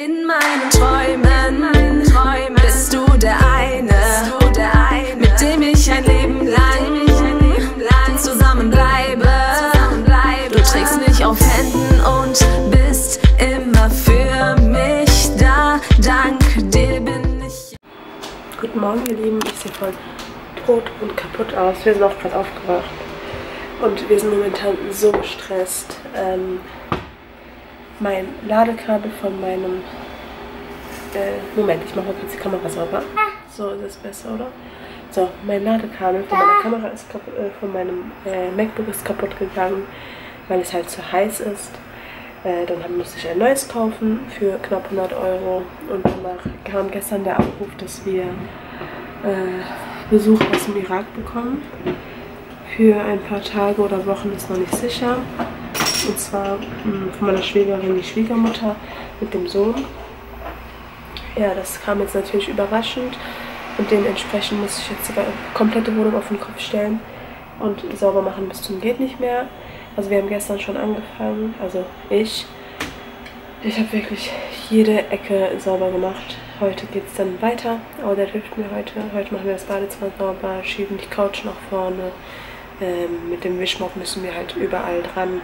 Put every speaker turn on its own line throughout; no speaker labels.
In meinen Träumen, bist du der eine, mit dem ich ein Leben lang zusammenbleibe. Du trägst mich auf Händen und bist immer für mich da. Dank dir bin ich.
Guten Morgen, ihr Lieben. Ich sehe voll tot und kaputt aus. Wir sind auch gerade aufgewacht. Und wir sind momentan so gestresst. Ähm, mein Ladekabel von meinem. Äh, Moment, ich mache mal kurz die Kamera sauber. So ist es besser, oder? So, mein Ladekabel von meiner Kamera ist kaputt, äh, von meinem äh, MacBook ist kaputt gegangen, weil es halt zu heiß ist. Äh, dann musste ich ein neues kaufen für knapp 100 Euro. Und danach kam gestern der Anruf, dass wir äh, Besuch aus dem Irak bekommen. Für ein paar Tage oder Wochen ist noch nicht sicher. Und zwar mh, von meiner Schwägerin die Schwiegermutter mit dem Sohn. Ja, das kam jetzt natürlich überraschend. Und dementsprechend muss ich jetzt die komplette Wohnung auf den Kopf stellen und sauber machen bis zum geht nicht mehr. Also wir haben gestern schon angefangen, also ich. Ich habe wirklich jede Ecke sauber gemacht. Heute geht es dann weiter. Oh, der hilft mir heute. Heute machen wir das Badezimmer sauber, schieben die Couch nach vorne. Ähm, mit dem Wischmopp müssen wir halt überall dran.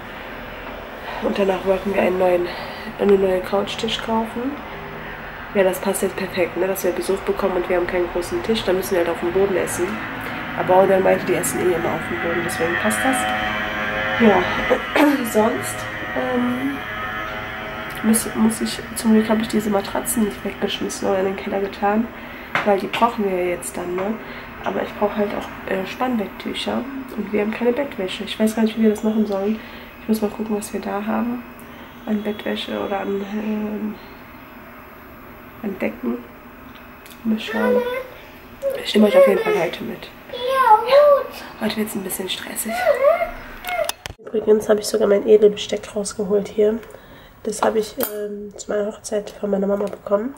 Und danach wollten wir einen neuen, eine neue Couchtisch kaufen. Ja, das passt jetzt perfekt, ne? dass wir Besuch bekommen und wir haben keinen großen Tisch. Da müssen wir halt auf dem Boden essen. Aber Odell meinte, die essen eh immer auf dem Boden, deswegen passt das. Ja, sonst ähm, muss, muss ich, zum Glück habe ich diese Matratzen nicht weggeschmissen oder in den Keller getan, weil die brauchen wir ja jetzt dann, ne? Aber ich brauche halt auch äh, Spannbetttücher und wir haben keine Bettwäsche. Ich weiß gar nicht, wie wir das machen sollen. Ich muss mal gucken, was wir da haben. An Bettwäsche oder an, ähm, an Decken. Mal schauen. Ich nehme euch auf jeden Fall heute mit. Ja, heute wird es ein bisschen stressig. Übrigens habe ich sogar mein Edelbesteck rausgeholt hier. Das habe ich ähm, zu meiner Hochzeit von meiner Mama bekommen.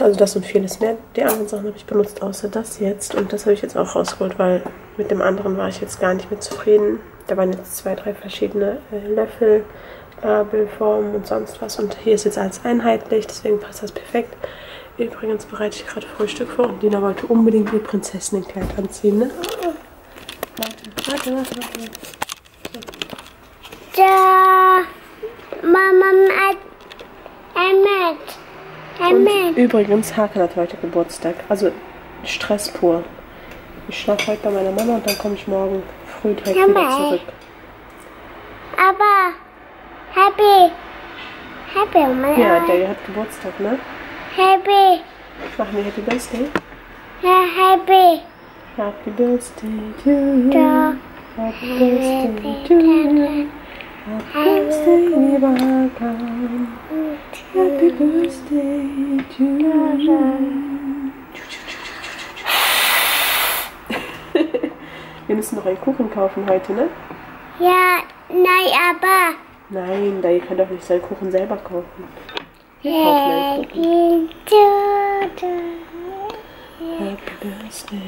Also das und vieles mehr. Die anderen Sachen habe ich benutzt, außer das jetzt. Und das habe ich jetzt auch rausgeholt, weil mit dem anderen war ich jetzt gar nicht mehr zufrieden. Da waren jetzt zwei, drei verschiedene äh, Löffel, Gabelformen und sonst was. Und hier ist jetzt alles einheitlich, deswegen passt das perfekt. Übrigens bereite ich gerade Frühstück vor und Dina wollte unbedingt ihr Prinzessinnenkleid anziehen, ne? Warte, warte, warte, warte.
Da, Mama, Emmet,
Und
Emmet.
übrigens, Hakan hat heute Geburtstag. Also Stress pur. Ich schlafe heute bei meiner Mama und dann komme ich morgen früh direkt wieder zurück.
Aber, happy, happy, Mama.
Ja, der hat Geburtstag, ne?
Happy,
Machen wir Happy Birthday.
ja, happy.
Happy Birthday to you.
Da,
Happy Birthday to you. Happy Birthday, lieber Hakan. Happy Birthday to you. Wir müssen noch einen Kuchen kaufen heute, ne?
ja, nein, aber,
Nein, da ihr könnt doch nicht seinen Kuchen selber kaufen. Wir kaufen einen Kuchen.
happy, da, da.
Happy Birthday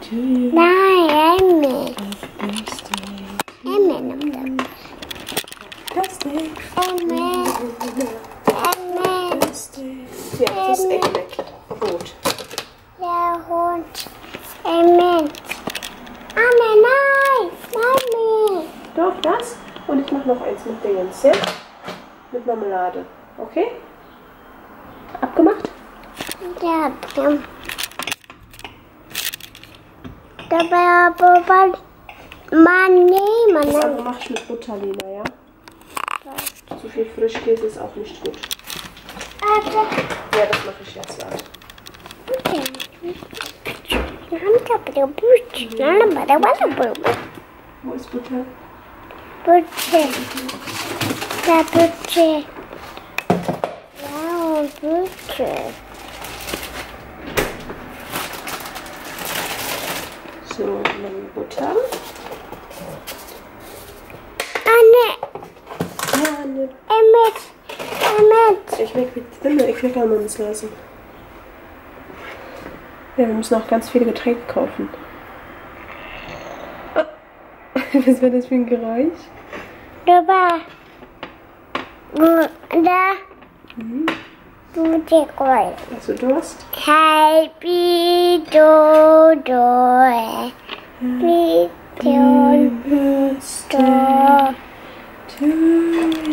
to you.
Nein, Emmet,
Happy Birthday.
Emmet, Emmet,
Birthday.
Emmet, Emmet.
Birthday. Ja, das ist Eggneck. Rot.
Der Hund, Emmet. Mama, nein, Mami.
Doch, das. Und ich mache noch eins mit Dingens, ja? Mit Marmelade. Okay? Abgemacht?
Ja, ja. Dabei aber man nehmen.
Das andere mache ich mit Butter, Lena, ja? Zu viel Frischkäse ist auch nicht gut. Ja, das mache ich jetzt, ja. Wo ist Butter?
Da Butte. Ja, Butte.
So, dann Butter.
Anne,
Ja, ne.
Emmet, Emmet.
Ich weg mit. Ich will mal was lassen. Ja, wir müssen auch ganz viele Getränke kaufen. Ah. Was war das für ein Geräusch?
Da war. Da. Du die Gold.
Hast du Durst?
Happy do do. Happy do do.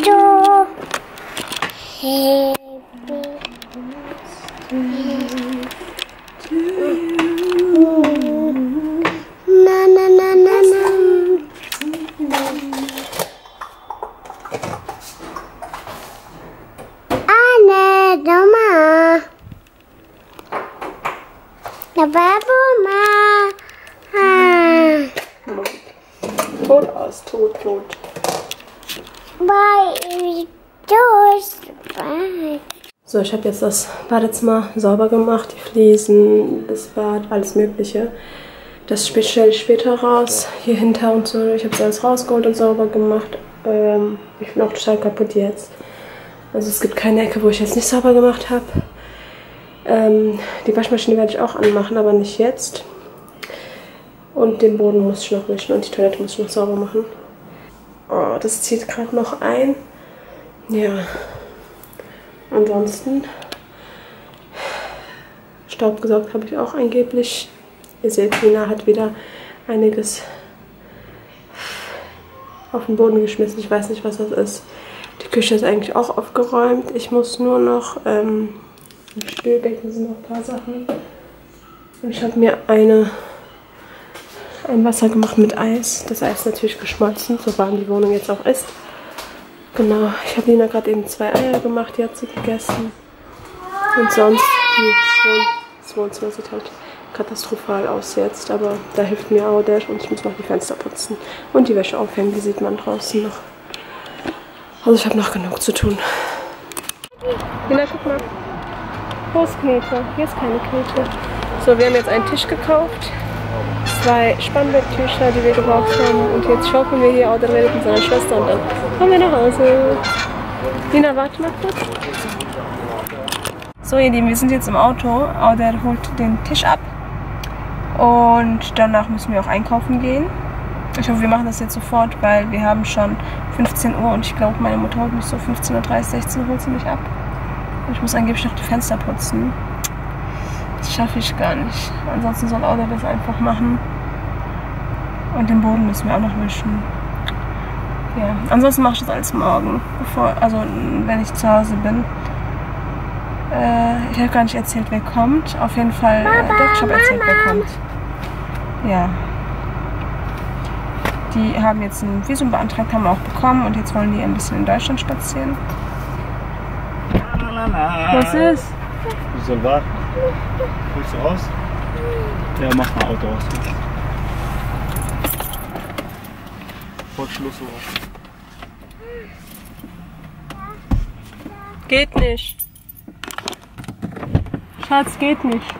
Do. Happy. Na Da Babu ma. Ah.
Tot aus, tot, tot. So, ich habe jetzt das Badezimmer sauber gemacht, die Fliesen, das Bad, alles Mögliche. Das stelle ich später raus, hier hinter und so. Ich habe es alles rausgeholt und sauber gemacht. Ähm, ich bin auch total kaputt jetzt. Also es gibt keine Ecke, wo ich jetzt nicht sauber gemacht habe. Ähm, die Waschmaschine werde ich auch anmachen, aber nicht jetzt. Und den Boden muss ich noch wischen und die Toilette muss ich noch sauber machen. Oh, das zieht gerade noch ein. Ja. Ansonsten Staub gesaugt habe ich auch angeblich. Ihr seht, Lina hat wieder einiges auf den Boden geschmissen. Ich weiß nicht, was das ist. Die Küche ist eigentlich auch aufgeräumt. Ich muss nur noch ähm, im Spülbecken sind noch ein paar Sachen. Und ich habe mir eine ein Wasser gemacht mit Eis. Das Eis ist natürlich geschmolzen, so warm die Wohnung jetzt auch ist. Genau, ich habe Lina gerade eben zwei Eier gemacht, die hat sie gegessen. Und sonst, hm, das Wohnzimmer sieht halt katastrophal aus jetzt, aber da hilft mir Audash und ich muss noch die Fenster putzen und die Wäsche aufhängen, die sieht man draußen noch. Also ich habe noch genug zu tun. Lina, guck mal. Wo ist Knete? Hier ist keine Knete. So, wir haben jetzt einen Tisch gekauft zwei Spannbetttücher, die wir gebraucht haben. Und jetzt shoppen wir hier Auder mit seiner Schwester und dann kommen wir nach Hause. Lina, warte mal kurz. So ihr Lieben, wir sind jetzt im Auto. Auder holt den Tisch ab. Und danach müssen wir auch einkaufen gehen. Ich hoffe, wir machen das jetzt sofort, weil wir haben schon 15 Uhr und ich glaube, meine Mutter holt mich so 15.30 Uhr, 16 Uhr holt sie mich ab. Ich muss angeblich noch die Fenster putzen. Das schaffe ich gar nicht. Ansonsten soll Auder das einfach machen. Und den Boden müssen wir auch noch wischen. Ja, ansonsten mache ich das alles morgen, bevor, also wenn ich zu Hause bin. Äh, ich habe gar nicht erzählt, wer kommt. Auf jeden Fall, äh, doch, ich habe erzählt, wer kommt. Ja. Die haben jetzt ein Visum beantragt, haben wir auch bekommen und jetzt wollen die ein bisschen in Deutschland spazieren. Was ist?
Ich soll warten. Willst du raus? Ja, mach mal Auto aus. Vor Schluss raus.
Geht nicht. Schatz, geht nicht.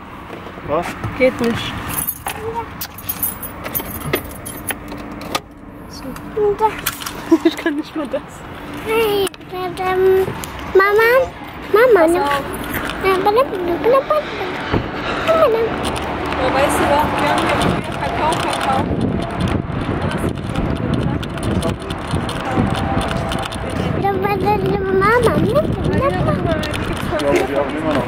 Was?
Geht nicht. Ich kann nicht mal das.
Hey, ähm, Mama, Mama, ne?
Ja, weißt du was? Wir haben jetzt hier Kakao, Kakao.
Mama,
Ja, von
Ich glaube, wir haben immer noch.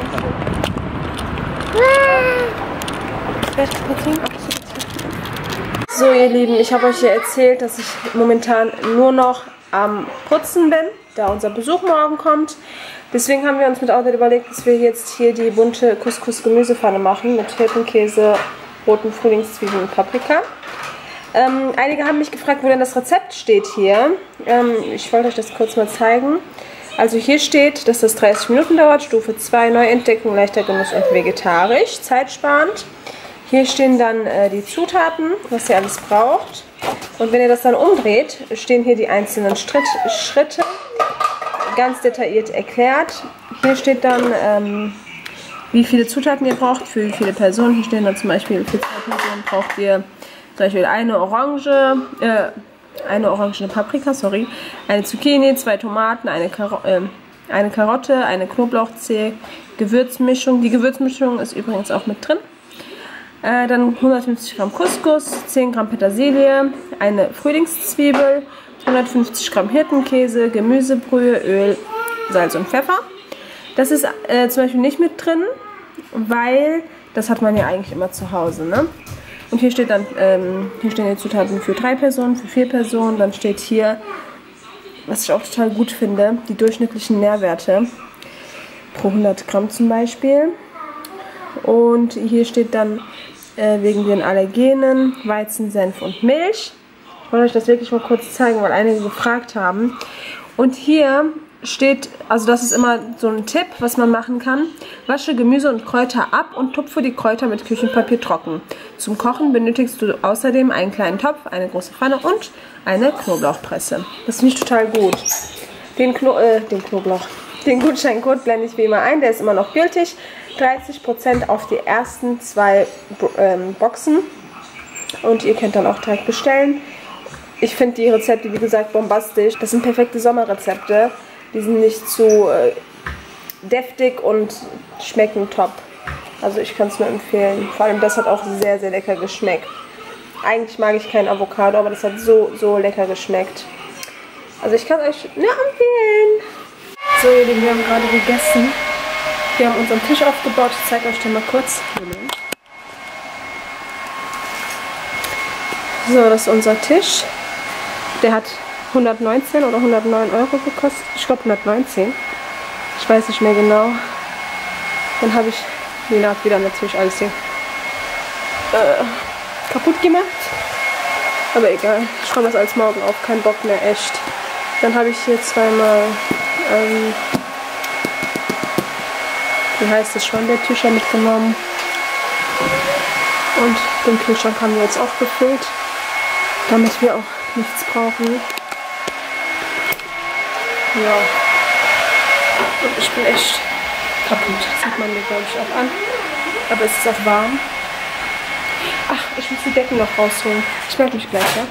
So ihr Lieben, ich habe euch ja erzählt, dass ich momentan nur noch am Putzen bin, da unser Besuch morgen kommt. Deswegen haben wir uns mit Audrey überlegt, dass wir jetzt hier die bunte Couscous-Gemüsepfanne machen mit Hirtenkäse, roten Frühlingszwiebeln und Paprika. Ähm, einige haben mich gefragt, wo denn das Rezept steht hier. Ähm, ich wollte euch das kurz mal zeigen. Also hier steht, dass das 30 Minuten dauert, Stufe 2, Neuentdeckung, leichter Genuss und vegetarisch, zeitsparend. Hier stehen dann äh, die Zutaten, was ihr alles braucht. Und wenn ihr das dann umdreht, stehen hier die einzelnen Schritt, Schritte ganz detailliert erklärt. Hier steht dann, ähm, wie viele Zutaten ihr braucht, für wie viele Personen. Hier stehen dann zum Beispiel, für zwei Personen braucht ihr zum Beispiel eine Orange, äh, eine orangene Paprika, sorry, eine Zucchini, zwei Tomaten, eine, Karo äh, eine Karotte, eine Knoblauchzehe, Gewürzmischung. Die Gewürzmischung ist übrigens auch mit drin. Äh, dann 150 Gramm Couscous, 10 Gramm Petersilie, eine Frühlingszwiebel, 150 Gramm Hirtenkäse, Gemüsebrühe, Öl, Salz und Pfeffer. Das ist äh, zum Beispiel nicht mit drin, weil das hat man ja eigentlich immer zu Hause, ne? Und hier steht dann, ähm, hier stehen die Zutaten für drei Personen, für vier Personen. Dann steht hier, was ich auch total gut finde, die durchschnittlichen Nährwerte pro 100 Gramm zum Beispiel. Und hier steht dann äh, wegen den Allergenen Weizen, Senf und Milch. Ich wollte euch das wirklich mal kurz zeigen, weil einige gefragt haben. Und hier steht, also das ist immer so ein Tipp, was man machen kann. Wasche Gemüse und Kräuter ab und tupfe die Kräuter mit Küchenpapier trocken. Zum Kochen benötigst du außerdem einen kleinen Topf, eine große Pfanne und eine Knoblauchpresse. Das finde ich total gut. Den, Kno äh, den Knoblauch. Den Gutscheincode blende ich wie immer ein, der ist immer noch gültig. 30% auf die ersten zwei ähm, Boxen. Und ihr könnt dann auch direkt bestellen. Ich finde die Rezepte, wie gesagt, bombastisch. Das sind perfekte Sommerrezepte. Die sind nicht zu äh, deftig und schmecken top. Also ich kann es nur empfehlen. Vor allem das hat auch sehr, sehr lecker geschmeckt. Eigentlich mag ich kein Avocado, aber das hat so, so lecker geschmeckt. Also ich kann euch nur empfehlen. So ihr Lieben, wir haben gerade gegessen. Wir haben unseren Tisch aufgebaut. Ich zeige euch den mal kurz. Moment. So, das ist unser Tisch. Der hat 119 oder 109 Euro gekostet. Ich glaube 119. Ich weiß nicht mehr genau. Dann habe ich, Lina hat wieder natürlich alles hier äh, kaputt gemacht. Aber egal, ich räume das alles morgen auf. Kein Bock mehr, echt. Dann habe ich hier zweimal, ähm, wie heißt das, Schwammbettücher mitgenommen. Und den Kühlschrank haben wir jetzt auch gefüllt, damit wir auch nichts brauchen. Ja. Und ich bin echt kaputt. Das sieht man mir, glaube ich, auch an. Aber es ist auch warm. Ach, ich muss die Decken noch rausholen. Ich melde mich gleich, ja?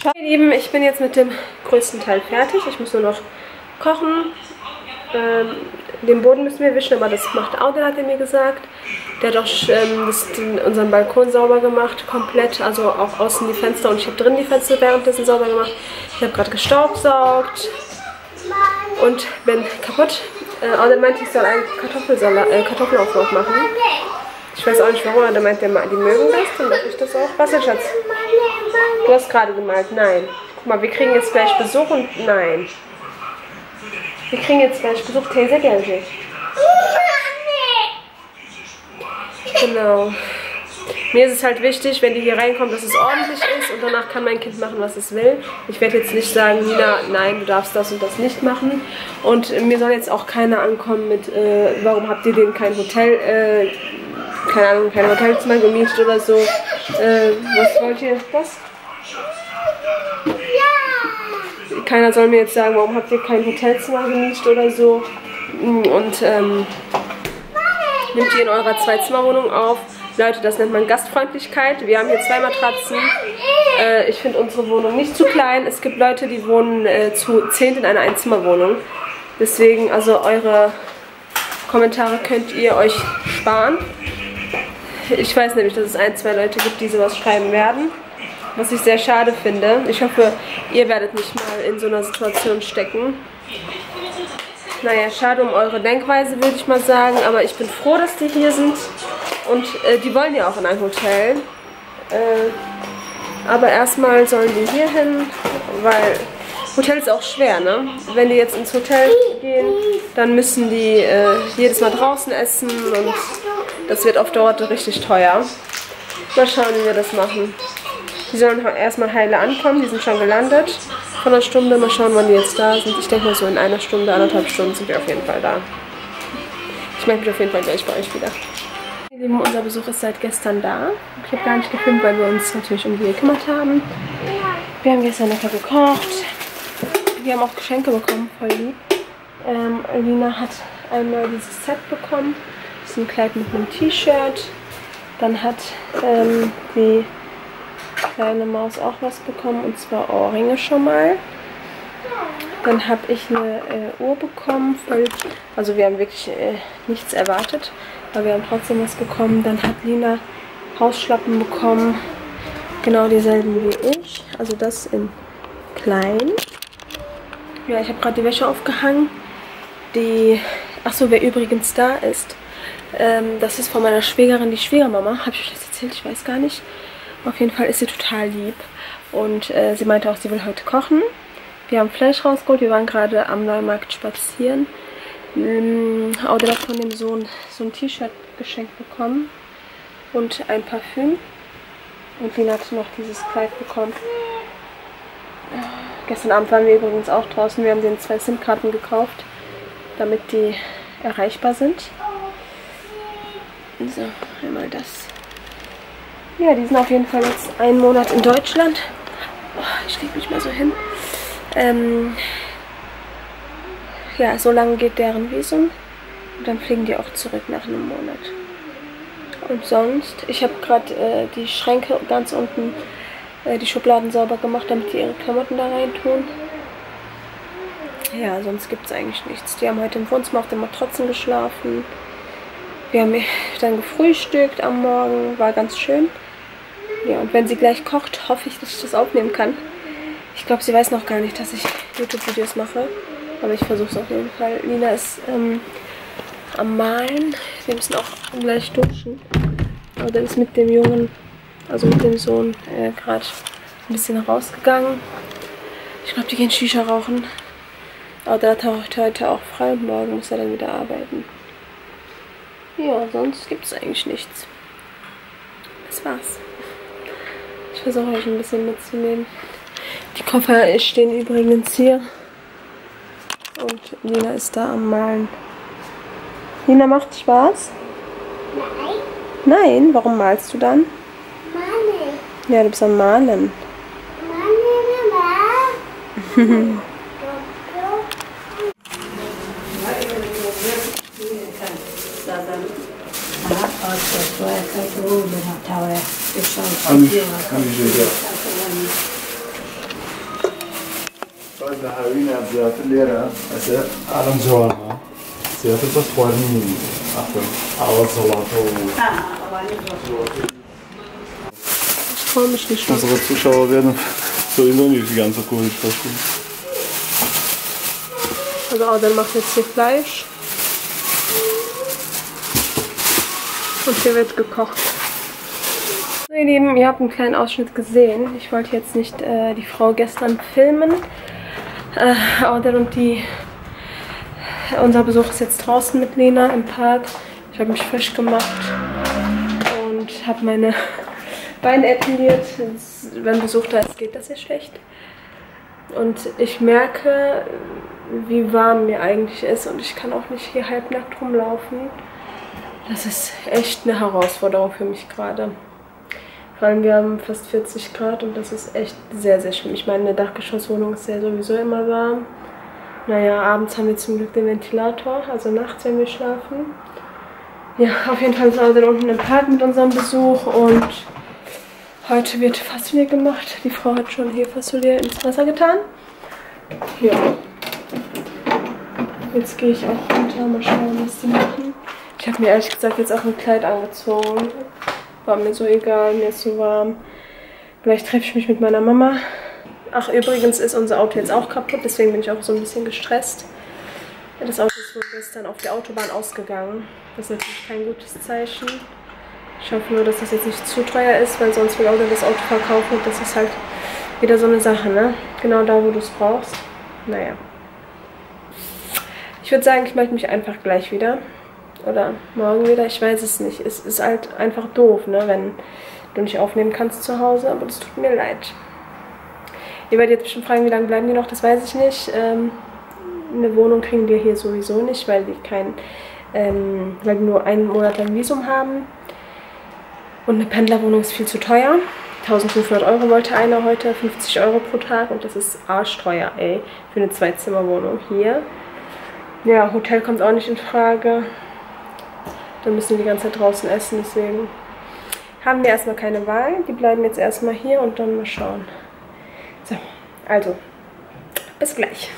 Ciao, Lieben. Ich bin jetzt mit dem größten Teil fertig. Ich muss nur noch kochen. Ähm, den Boden müssen wir wischen, aber das macht Audel, hat er mir gesagt. Der hat auch ähm, das, den, unseren Balkon sauber gemacht, komplett. Also auch außen die Fenster und ich habe drin die Fenster währenddessen sauber gemacht. Ich habe gerade gestaubsaugt und bin kaputt. Äh, Audel meinte, ich soll einen Kartoffelsalat, äh, Kartoffelauflauf machen. Ich weiß auch nicht warum, aber der meint, die mögen das, dann mache ich das auch. Was denn, Schatz? Du hast gerade gemalt, nein. Guck mal, wir kriegen jetzt gleich Besuch und nein. Wir kriegen jetzt gleich Besuch, Tese Gelge. Genau. Mir ist es halt wichtig, wenn die hier reinkommen, dass es ordentlich ist und danach kann mein Kind machen, was es will. Ich werde jetzt nicht sagen, Nina, nein, du darfst das und das nicht machen. Und mir soll jetzt auch keiner ankommen mit, äh, warum habt ihr denn kein Hotel, äh, keine Ahnung, kein Hotelzimmer gemietet oder so. Äh, was wollt ihr? Was? Keiner soll mir jetzt sagen, warum habt ihr kein Hotelzimmer gemietet oder so. Und ähm, nimmt ihr in eurer Zwei-Zimmer-Wohnung auf. Leute, das nennt man Gastfreundlichkeit. Wir haben hier zwei Matratzen. Äh, ich finde unsere Wohnung nicht zu klein. Es gibt Leute, die wohnen äh, zu zehnt in einer Einzimmerwohnung. Deswegen, also eure Kommentare könnt ihr euch sparen. Ich weiß nämlich, dass es ein, zwei Leute gibt, die sowas schreiben werden. Was ich sehr schade finde. Ich hoffe, ihr werdet nicht mal in so einer Situation stecken. Naja, schade um eure Denkweise, würde ich mal sagen. Aber ich bin froh, dass die hier sind. Und äh, die wollen ja auch in ein Hotel. Äh, aber erstmal sollen die hier hin, weil Hotel ist auch schwer, ne? Wenn die jetzt ins Hotel gehen, dann müssen die äh, jedes Mal draußen essen und das wird auf Dauer richtig teuer. Mal schauen, wie wir das machen. Die sollen erstmal heile ankommen, die sind schon gelandet vor einer Stunde. Mal schauen, wann die jetzt da sind. Ich denke mal so in einer Stunde, anderthalb Stunden sind wir auf jeden Fall da. Ich melde mich auf jeden Fall gleich bei euch wieder. Lieben, unser Besuch ist seit gestern da. Ich habe gar nicht gefilmt, weil wir uns natürlich um die gekümmert haben. Wir haben gestern lecker gekocht. Wir haben auch Geschenke bekommen, voll lieb. Ähm, Alina hat einmal dieses Set bekommen. Das ist ein Kleid mit einem T-Shirt. Dann hat ähm, die kleine Maus auch was bekommen und zwar Ohrringe schon mal. Dann habe ich eine äh, Uhr bekommen, voll, also wir haben wirklich äh, nichts erwartet, aber wir haben trotzdem was bekommen. Dann hat Lina Hausschlappen bekommen, genau dieselben wie ich, also das in klein. Ja, ich habe gerade die Wäsche aufgehangen. Die Achso, wer übrigens da ist, ähm, das ist von meiner Schwägerin, die Schwiegermama. Habe ich euch das erzählt? Ich weiß gar nicht. Auf jeden Fall ist sie total lieb. Und äh, sie meinte auch, sie will heute kochen. Wir haben Fleisch rausgeholt. Wir waren gerade am Neumarkt spazieren. Ähm, Audrey hat von dem Sohn so ein T-Shirt geschenkt bekommen. Und ein Parfüm. Und Lina hat noch dieses Kleid bekommen. Gestern Abend waren wir übrigens auch draußen. Wir haben den zwei SIM-Karten gekauft, damit die erreichbar sind. So, einmal das. Ja, die sind auf jeden Fall jetzt einen Monat in Deutschland. Oh, ich lege mich mal so hin. Ähm, ja, so lange geht deren Visum. Und dann fliegen die auch zurück nach einem Monat. Und sonst, ich habe gerade äh, die Schränke ganz unten, äh, die Schubladen sauber gemacht, damit die ihre Klamotten da rein tun. Ja, sonst gibt es eigentlich nichts. Die haben heute im Wohnzimmer auf den Matratzen geschlafen. Wir haben dann gefrühstückt am Morgen, war ganz schön. Ja, und wenn sie gleich kocht, hoffe ich, dass ich das aufnehmen kann. Ich glaube, sie weiß noch gar nicht, dass ich YouTube-Videos mache. Aber ich versuche es auf jeden Fall. Lina ist ähm, am Malen. Wir müssen auch gleich duschen. Aber dann ist mit dem Jungen, also mit dem Sohn, äh, gerade ein bisschen rausgegangen. Ich glaube, die gehen Shisha rauchen. Aber der hat heute auch frei und morgen muss er dann wieder arbeiten. Ja, sonst gibt es eigentlich nichts. Das war's. Ich versuche euch ein bisschen mitzunehmen. Die Koffer stehen übrigens hier. Und Lina ist da am Malen. Lina, macht Spaß?
Nein,
Nein, warum malst du dann?
Mami.
Ja, du bist am Malen.
Mami, Mama.
طيب هاوينا بزيادة الليرة أسا عالم جوانا زيادة بس خوارني أخر عوض صلاة
Ich freue mich nicht.
Unsere Zuschauer werden sowieso nicht die ganze Kohle verstehen.
Also Adel macht jetzt hier Fleisch. Und hier wird gekocht. Ihr Lieben, ihr habt einen kleinen Ausschnitt gesehen. Ich wollte jetzt nicht äh, die Frau gestern filmen. Äh, Adel und die... Unser Besuch ist jetzt draußen mit Lena im Park. Ich habe mich frisch gemacht und habe meine Beine epiliert. Wenn Besuch da ist, geht das ja schlecht. Und ich merke, wie warm mir eigentlich ist und ich kann auch nicht hier halbnackt rumlaufen. Das ist echt eine Herausforderung für mich gerade. Vor allem wir haben fast 40 Grad und das ist echt sehr, sehr schlimm. Ich meine, eine Dachgeschosswohnung ist ja sowieso immer warm. Naja, abends haben wir zum Glück den Ventilator, also nachts, wenn wir schlafen. Ja, auf jeden Fall sind wir dann unten im Park mit unserem Besuch und heute wird Fasolier gemacht. Die Frau hat schon hier Fasolier ins Wasser getan. Ja. Jetzt gehe ich auch runter, mal schauen, was die machen. Ich habe mir ehrlich gesagt jetzt auch ein Kleid angezogen. War mir so egal, mir ist so warm. Gleich treffe ich mich mit meiner Mama. Ach, übrigens ist unser Auto jetzt auch kaputt, deswegen bin ich auch so ein bisschen gestresst. Das Auto ist wohl gestern auf der Autobahn ausgegangen. Das ist natürlich kein gutes Zeichen. Ich hoffe nur, dass das jetzt nicht zu teuer ist, weil sonst will Auto das Auto verkaufen. Das ist halt wieder so eine Sache, ne? Genau da, wo du es brauchst. Naja. Ich würde sagen, ich melde mich einfach gleich wieder. Oder morgen wieder. Ich weiß es nicht. Es ist halt einfach doof, ne? Wenn du nicht aufnehmen kannst zu Hause. Aber das tut mir leid. Ihr werdet jetzt bestimmt fragen, wie lange bleiben die noch? Das weiß ich nicht. Ähm, eine Wohnung kriegen wir hier sowieso nicht, weil die kein, ähm, weil wir nur einen Monat lang Visum haben. Und eine Pendlerwohnung ist viel zu teuer. 1500 Euro wollte einer heute, 50 Euro pro Tag und das ist arschteuer, ey, für eine Zwei-Zimmer-Wohnung hier. Ja, Hotel kommt auch nicht in Frage. Dann müssen die ganze Zeit draußen essen, deswegen haben wir erstmal keine Wahl. Die bleiben jetzt erstmal hier und dann mal schauen. So, also, bis gleich.